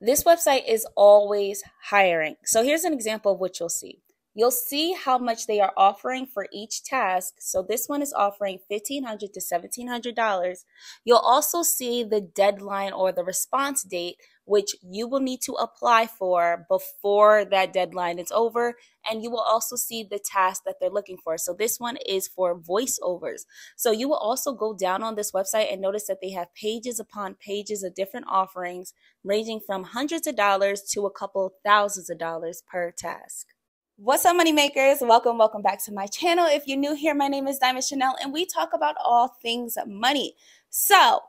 This website is always hiring. So here's an example of what you'll see. You'll see how much they are offering for each task. So this one is offering 1,500 to $1,700. You'll also see the deadline or the response date, which you will need to apply for before that deadline is over. And you will also see the task that they're looking for. So this one is for voiceovers. So you will also go down on this website and notice that they have pages upon pages of different offerings ranging from hundreds of dollars to a couple thousands of dollars per task. What's up, money makers? Welcome, welcome back to my channel. If you're new here, my name is Diamond Chanel, and we talk about all things money. So,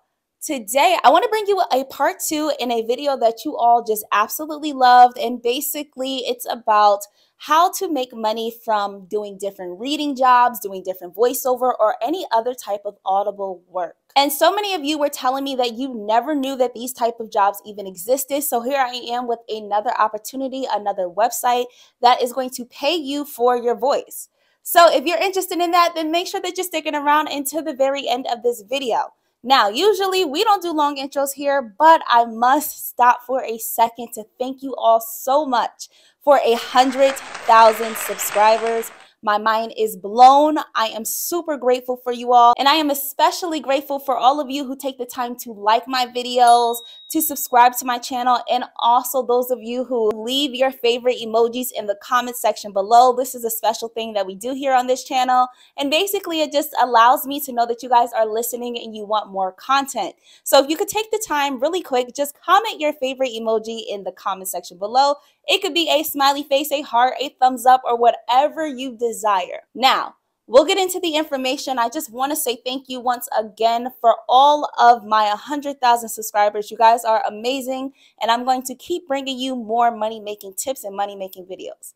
today I want to bring you a part two in a video that you all just absolutely loved. And basically, it's about how to make money from doing different reading jobs, doing different voiceover, or any other type of audible work. And so many of you were telling me that you never knew that these type of jobs even existed. So here I am with another opportunity, another website that is going to pay you for your voice. So if you're interested in that, then make sure that you're sticking around until the very end of this video. Now, usually we don't do long intros here, but I must stop for a second to thank you all so much for a hundred thousand subscribers. My mind is blown. I am super grateful for you all. And I am especially grateful for all of you who take the time to like my videos, to subscribe to my channel, and also those of you who leave your favorite emojis in the comment section below. This is a special thing that we do here on this channel. And basically, it just allows me to know that you guys are listening and you want more content. So if you could take the time really quick, just comment your favorite emoji in the comment section below. It could be a smiley face, a heart, a thumbs up, or whatever you desire. Now, We'll get into the information. I just want to say thank you once again for all of my 100,000 subscribers. You guys are amazing, and I'm going to keep bringing you more money making tips and money making videos.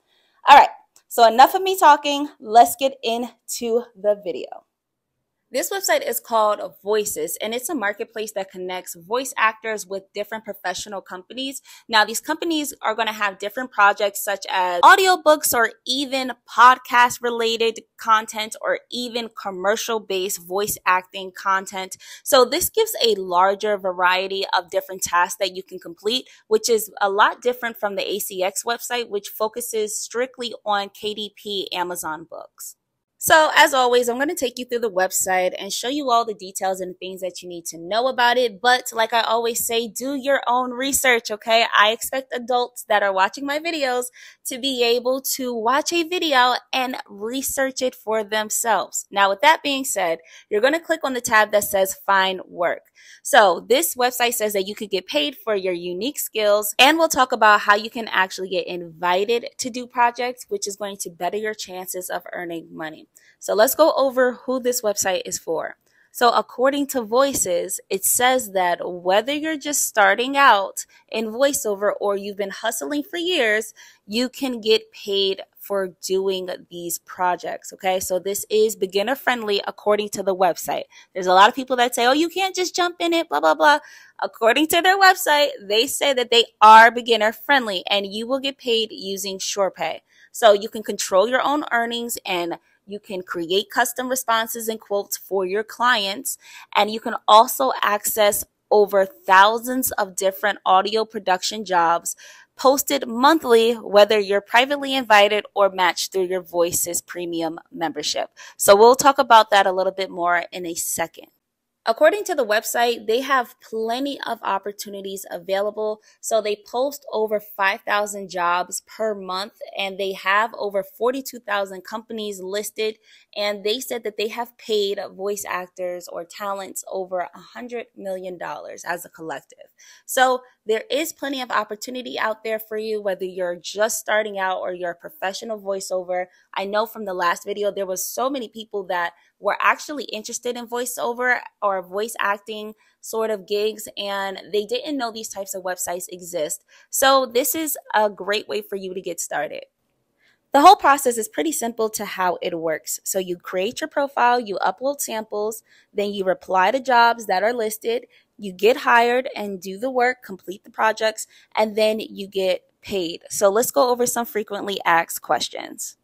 All right, so enough of me talking. Let's get into the video. This website is called Voices, and it's a marketplace that connects voice actors with different professional companies. Now, these companies are going to have different projects such as audiobooks or even podcast related content or even commercial based voice acting content. So, this gives a larger variety of different tasks that you can complete, which is a lot different from the ACX website, which focuses strictly on KDP Amazon books. So, as always, I'm going to take you through the website and show you all the details and things that you need to know about it. But, like I always say, do your own research, okay? I expect adults that are watching my videos to be able to watch a video and research it for themselves. Now, with that being said, you're going to click on the tab that says Find Work. So, this website says that you could get paid for your unique skills, and we'll talk about how you can actually get invited to do projects, which is going to better your chances of earning money. So let's go over who this website is for. So according to Voices, it says that whether you're just starting out in voiceover or you've been hustling for years, you can get paid for doing these projects. Okay. So this is beginner friendly according to the website. There's a lot of people that say, oh, you can't just jump in it, blah, blah, blah. According to their website, they say that they are beginner friendly and you will get paid using SurePay. So you can control your own earnings and you can create custom responses and quotes for your clients. And you can also access over thousands of different audio production jobs posted monthly, whether you're privately invited or matched through your Voices Premium membership. So we'll talk about that a little bit more in a second. According to the website, they have plenty of opportunities available. So they post over 5,000 jobs per month and they have over 42,000 companies listed. And they said that they have paid voice actors or talents over $100 million as a collective. So there is plenty of opportunity out there for you, whether you're just starting out or you're a professional voiceover. I know from the last video, there was so many people that were actually interested in voiceover or voice acting sort of gigs and they didn't know these types of websites exist. So this is a great way for you to get started. The whole process is pretty simple to how it works. So you create your profile, you upload samples, then you reply to jobs that are listed, you get hired and do the work, complete the projects, and then you get paid. So let's go over some frequently asked questions.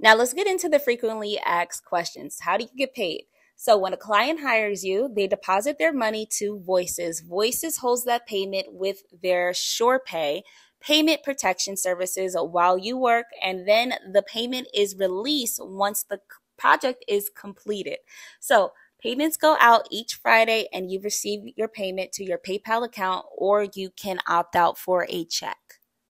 Now let's get into the frequently asked questions. How do you get paid? So when a client hires you, they deposit their money to Voices. Voices holds that payment with their SurePay payment protection services while you work, and then the payment is released once the project is completed. So payments go out each Friday, and you receive your payment to your PayPal account, or you can opt out for a check.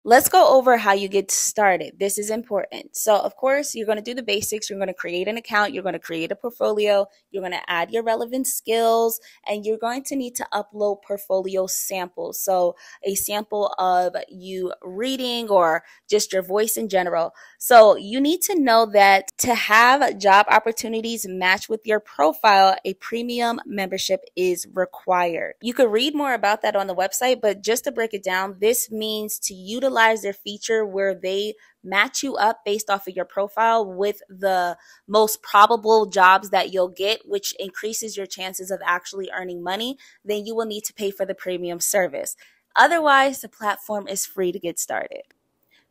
Let's go over how you get started. This is important. So, of course, you're going to do the basics. You're going to create an account. You're going to create a portfolio. You're going to add your relevant skills and you're going to need to upload portfolio samples. So, a sample of you reading or just your voice in general. So, you need to know that to have job opportunities match with your profile, a premium membership is required. You could read more about that on the website, but just to break it down, this means to utilize utilize their feature where they match you up based off of your profile with the most probable jobs that you'll get, which increases your chances of actually earning money, then you will need to pay for the premium service. Otherwise, the platform is free to get started.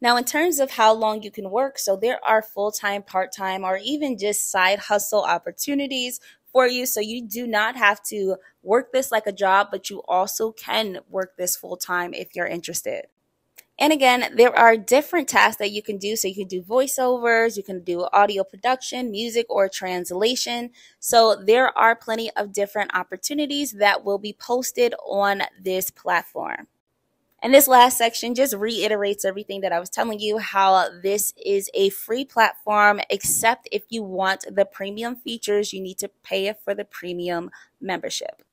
Now, in terms of how long you can work, so there are full time, part time, or even just side hustle opportunities for you. So you do not have to work this like a job, but you also can work this full time if you're interested. And again, there are different tasks that you can do. So you can do voiceovers, you can do audio production, music, or translation. So there are plenty of different opportunities that will be posted on this platform. And this last section just reiterates everything that I was telling you how this is a free platform, except if you want the premium features, you need to pay for the premium membership.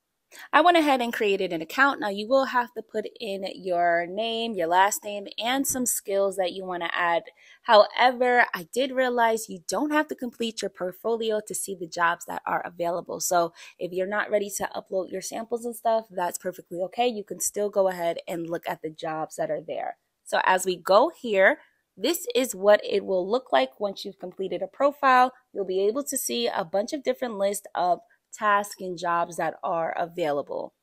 I went ahead and created an account. Now you will have to put in your name, your last name, and some skills that you want to add. However, I did realize you don't have to complete your portfolio to see the jobs that are available. So if you're not ready to upload your samples and stuff, that's perfectly okay. You can still go ahead and look at the jobs that are there. So as we go here, this is what it will look like once you've completed a profile. You'll be able to see a bunch of different lists of tasks and jobs that are available.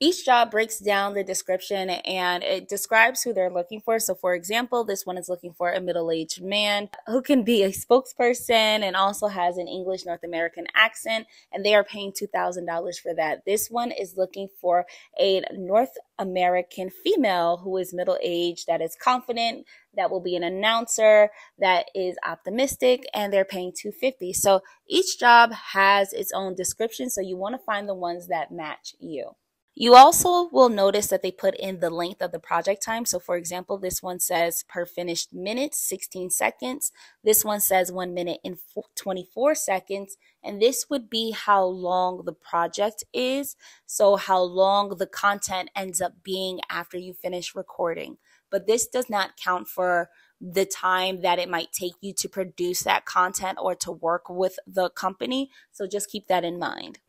Each job breaks down the description and it describes who they're looking for. So, for example, this one is looking for a middle aged man who can be a spokesperson and also has an English North American accent, and they are paying $2,000 for that. This one is looking for a North American female who is middle aged, that is confident, that will be an announcer, that is optimistic, and they're paying 250 So, each job has its own description. So, you want to find the ones that match you. You also will notice that they put in the length of the project time. So for example, this one says per finished minute, 16 seconds. This one says one minute and 24 seconds. And this would be how long the project is. So how long the content ends up being after you finish recording. But this does not count for the time that it might take you to produce that content or to work with the company. So just keep that in mind.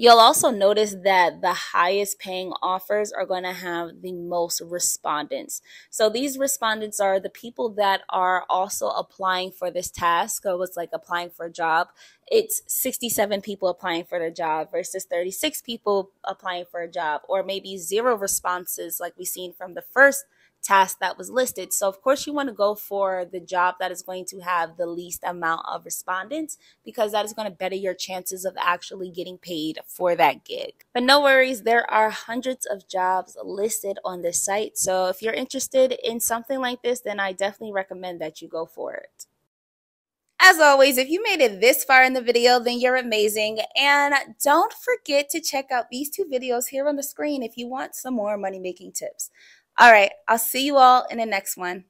You'll also notice that the highest paying offers are going to have the most respondents. So these respondents are the people that are also applying for this task. So it's like applying for a job. It's 67 people applying for the job versus 36 people applying for a job, or maybe zero responses like we've seen from the first task that was listed. So, of course, you want to go for the job that is going to have the least amount of respondents because that is going to better your chances of actually getting paid for that gig. But no worries, there are hundreds of jobs listed on this site. So, if you're interested in something like this, then I definitely recommend that you go for it. As always, if you made it this far in the video, then you're amazing. And don't forget to check out these two videos here on the screen if you want some more money making tips. All right. I'll see you all in the next one.